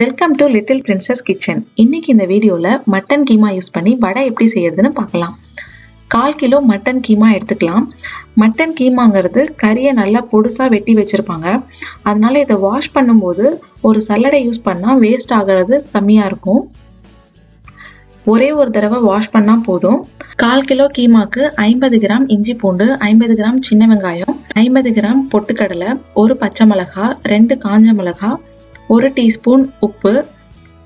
Welcome to little princess kitchen இன்னைக்கு இந்த வீடியோவில் மட்டன் கீமா யூஸ் பண்ணி வடை எப்படி செய்யறதுன்னு பார்க்கலாம். கால் கிலோ மட்டன் கீமா எடுத்துக்கலாம். மட்டன் கீமாங்கிறது கறியை நல்லா பொடுசாக வெட்டி வச்சுருப்பாங்க. அதனால இதை வாஷ் பண்ணும்போது ஒரு சல்லடை யூஸ் பண்ணால் வேஸ்ட் ஆகிறது கம்மியாக இருக்கும். ஒரே ஒரு தடவை வாஷ் பண்ணால் போதும். கால் கிலோ கீமாக்கு ஐம்பது கிராம் இஞ்சி பூண்டு ஐம்பது கிராம் சின்ன வெங்காயம் ஐம்பது கிராம் பொட்டுக்கடலை ஒரு பச்சை மிளகா ரெண்டு காஞ்ச மிளகா ஒரு டீஸ்பூன் உப்பு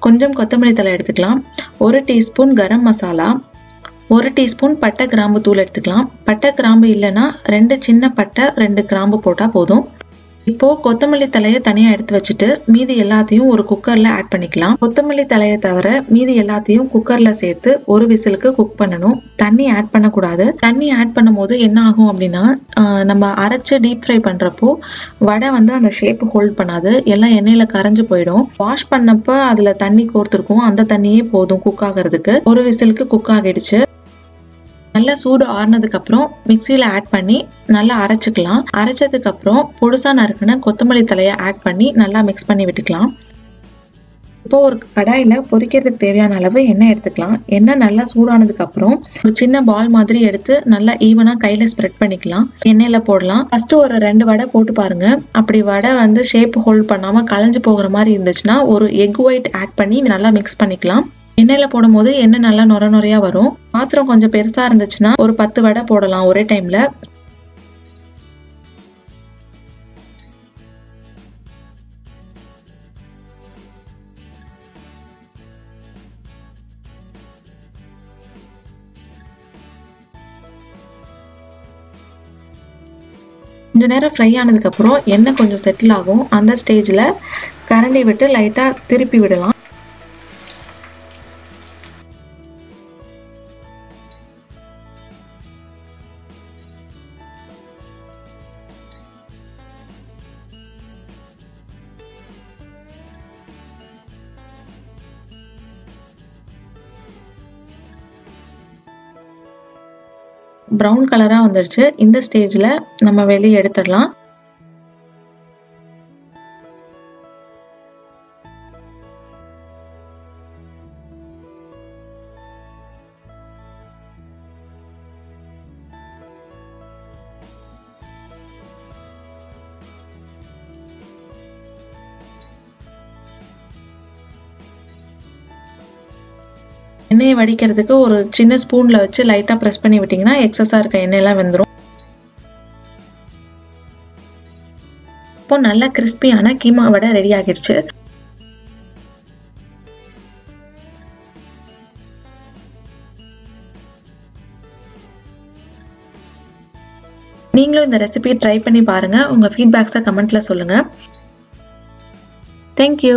கொஞ்சம் கொத்தமல்லி தலை எடுத்துக்கலாம். ஒரு டீஸ்பூன் கரம் மசாலா ஒரு டீஸ்பூன் பட்டை கிராம்பு தூள் எடுத்துக்கலாம். பட்டை கிராம்பு இல்லைன்னா ரெண்டு சின்ன பட்டை ரெண்டு கிராம்பு போட்டால் போதும். இப்போ கொத்தமல்லி தலையை தனியா எடுத்து வச்சுட்டு மீதி எல்லாத்தையும் ஒரு குக்கர்ல ஆட் பண்ணிக்கலாம். கொத்தமல்லி தலையை தவிர மீதி எல்லாத்தையும் குக்கர்ல சேர்த்து ஒரு விசிலுக்கு குக் பண்ணணும். தண்ணி ஆட் பண்ணக்கூடாது. தண்ணி ஆட் பண்ணும் போது என்ன ஆகும் அப்படின்னா நம்ம அரைச்சு டீப் ஃப்ரை பண்றப்போ வடை வந்து அந்த ஷேப் ஹோல்ட் பண்ணாது. எல்லாம் எண்ணெயில கரைஞ்சு போயிடும். வாஷ் பண்ணப்ப அதுல தண்ணி கோர்த்துருக்கும். அந்த தண்ணியே போதும் குக் ஆகிறதுக்கு. ஒரு விசிலுக்கு குக் ஆகிடுச்சு. நல்லா சூடு ஆறுனதுக்கப்புறம் மிக்சியில் ஆட் பண்ணி நல்லா அரைச்சிக்கலாம். அரைச்சதுக்கு அப்புறம் பொடுசா கொத்தமல்லி தலையை ஆட் பண்ணி நல்லா மிக்ஸ் பண்ணி விட்டுக்கலாம். இப்போ ஒரு கடாயில் பொரிக்கிறதுக்கு தேவையான அளவு எண்ணெய் எடுத்துக்கலாம். எண்ணெய் நல்லா சூடானதுக்கு அப்புறம் ஒரு சின்ன பால் மாதிரி எடுத்து நல்லா ஈவனாக கையில் ஸ்ப்ரெட் பண்ணிக்கலாம். எண்ணெயில் போடலாம். ஃபர்ஸ்ட் ஒரு ரெண்டு வடை போட்டு பாருங்க. அப்படி வடை வந்து ஷேப் ஹோல்ட் பண்ணாமல் களைஞ்சு போகிற மாதிரி இருந்துச்சுன்னா ஒரு எக் ஒயிட் ஆட் பண்ணி நல்லா மிக்ஸ் பண்ணிக்கலாம். எண்ணெயில் போடும்போது எண்ணெய் நல்லா நொர நொறையா வரும். பாத்திரம் கொஞ்சம் பெருசா இருந்துச்சுன்னா ஒரு பத்து வடை போடலாம் ஒரே டைம்ல கொஞ்ச நேரம் ஃப்ரை ஆனதுக்கப்புறம் எண்ணெய் கொஞ்சம் செட்டில் ஆகும். அந்த ஸ்டேஜில் கரண்டி விட்டு லைட்டாக திருப்பி விடலாம். ப்ரௌன் கலராக வந்துடுச்சு இந்த ஸ்டேஜில் நம்ம வெளியே எடுத்துடலாம். எண்ணெயை வடிக்கிறதுக்கு ஒரு சின்ன ஸ்பூனில் வச்சு லைட்டாக ப்ரெஸ் பண்ணி விட்டிங்கன்னா எக்ஸஸாக இருக்க எண்ணெயெல்லாம் வெந்துடும் இப்போ நல்லா கிறிஸ்பியான கீமா வடை ரெடி ஆகிடுச்சு. நீங்களும் இந்த ரெசிபியை ட்ரை பண்ணி பாருங்கள் உங்கள் ஃபீட்பேக்ஸை கமெண்ட்டில் சொல்லுங்கள் தேங்க்யூ